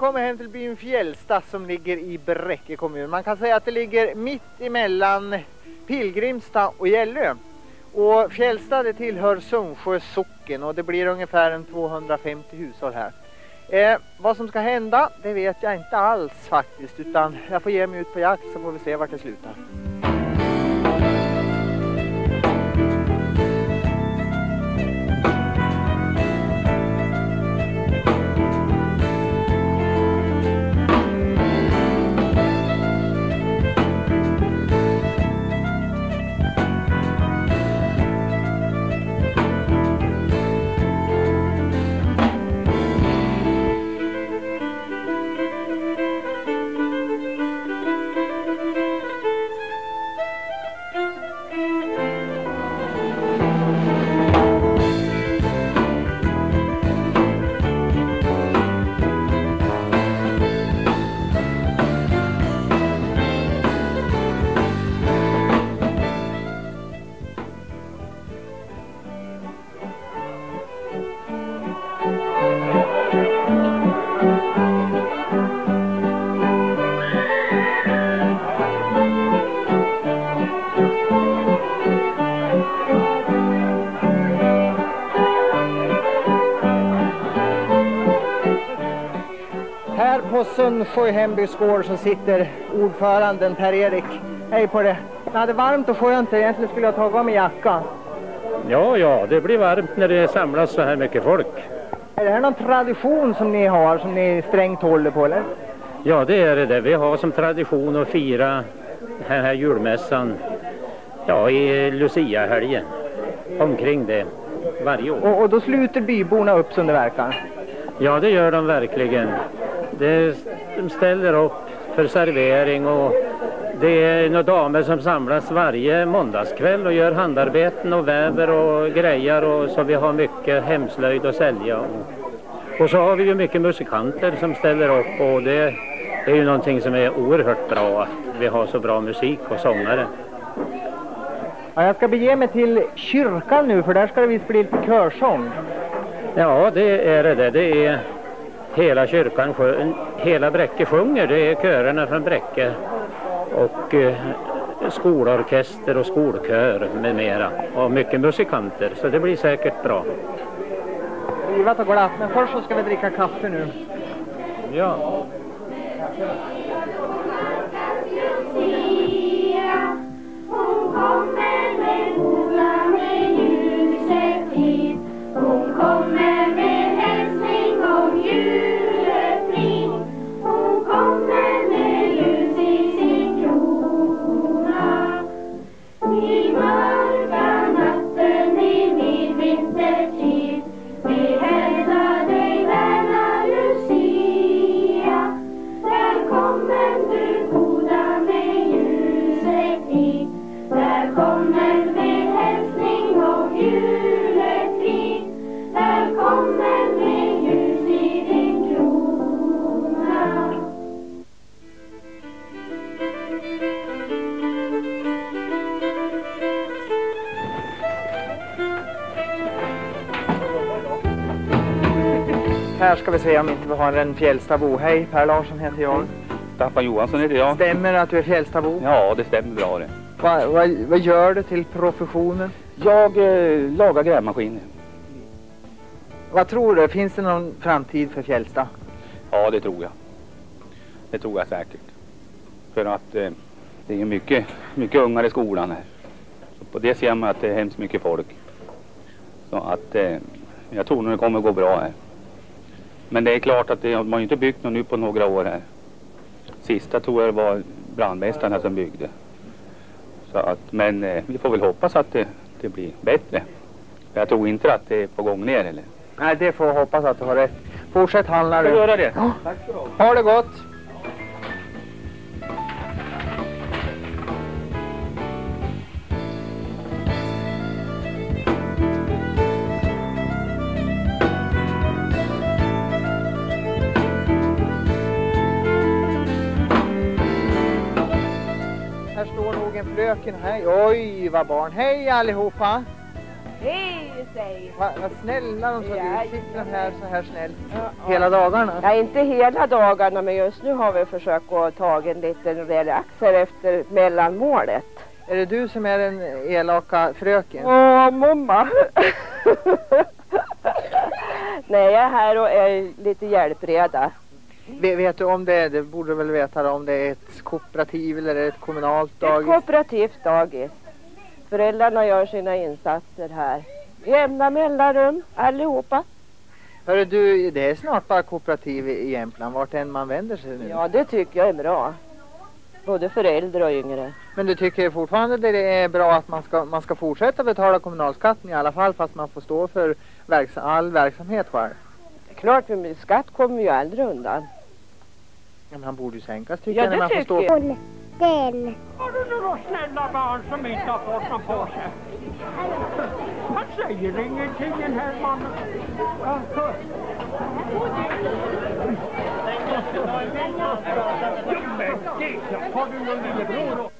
kommit hem till byn Fjällsta som ligger i Bräcke kommun. Man kan säga att det ligger mitt emellan Pilgrimstad och Gällö. Och Fjällsta det tillhör Sundsjö socken och det blir ungefär en 250 hushåll här. Eh, vad som ska hända det vet jag inte alls faktiskt utan jag får ge mig ut på jakt så får vi se vart det slutar. Här på Sundsjö hembygdsgård så sitter ordföranden Per-Erik. Hej på det. Ja, det är varmt och skönt. Egentligen skulle jag ta av mig jackan. Ja, ja, det blir varmt när det samlas så här mycket folk. Är det här någon tradition som ni har, som ni strängt håller på eller? Ja, det är det. det. Vi har som tradition att fira den här julmässan ja, i Lucia-helgen. Omkring det varje år. Och, och då sluter byborna upp som det verkar. Ja, det gör de verkligen. Det, de ställer upp för servering och det är några damer som samlas varje måndagskväll och gör handarbeten och väver och grejer och så vi har mycket hemslöjd att sälja. Och, och så har vi ju mycket musikanter som ställer upp och det är ju någonting som är oerhört bra att vi har så bra musik och sångare. Ja, jag ska bege mig till kyrkan nu för där ska det visst bli lite körsång. Ja, det är det. Det är hela kyrkan, hela Bräcke sjunger. Det är körerna från Bräcke och eh, skolorkester och skolkör med mera. Och mycket musikanter, så det blir säkert bra. Livat och glatt, men först så ska vi dricka kaffe nu. Ja. Här ska vi se om inte vi har en Fjällstabo. Hej, Per Larsson heter jag. Staffan Johansson heter jag. Stämmer att du är Fjällstabo? Ja, det stämmer bra det. Va, va, vad gör du till professionen? Jag eh, lagar grävmaskiner. Vad tror du? Finns det någon framtid för Fjällsta? Ja, det tror jag. Det tror jag säkert. För att eh, det är mycket, mycket ungar i skolan här. Så på det ser man att det är hemskt mycket folk. Så att eh, jag tror nog det kommer gå bra här. Men det är klart att det, man har inte byggt något nu på några år här. Sista tror jag var brandmästaren här som byggde. Så att, men eh, vi får väl hoppas att det, det blir bättre. Jag tror inte att det är på gång ner eller? Nej, det får jag hoppas att du har rätt. Fortsätt handla du. vi göra det? Ja. Tack ha. Ha det gott! Fröken. Hej, oj vad barn. Hej allihopa! Hej säg! Vad vad snälla de såg Ja, ut. Sitter här så här snäll Ja, hela dagarna? Ja, inte hela dagarna men just nu har vi försökt att ta en liten relax här efter mellanmålet. Är det du som är den elaka fröken? Åh, mamma! Nej, jag är här och är lite hjälpreda. Vet, vet du om det är, det borde du väl veta om det är ett kooperativ eller ett kommunalt Ett dagis? kooperativt dagis. Föräldrarna gör sina insatser här. Jämna mellanrum, allihopa. Hörru du, det är snart bara kooperativ i Jämtland vart än man vänder sig nu. Ja, det tycker jag är bra. Både för äldre och yngre. Men du tycker fortfarande det är bra att man ska, man ska fortsätta betala kommunalskatten i alla fall fast man får stå för verks all verksamhet själv? Klart, men skatt kommer ju aldrig undan. Ja, men han borde ju sänkas tycker Ja, jag när det man får tycker stå jag. Den. Har du några snälla barn som inte har fått någon på sig? Han säger ingenting den här mannen. Alltså. Ja, men det, har du någon lillebror?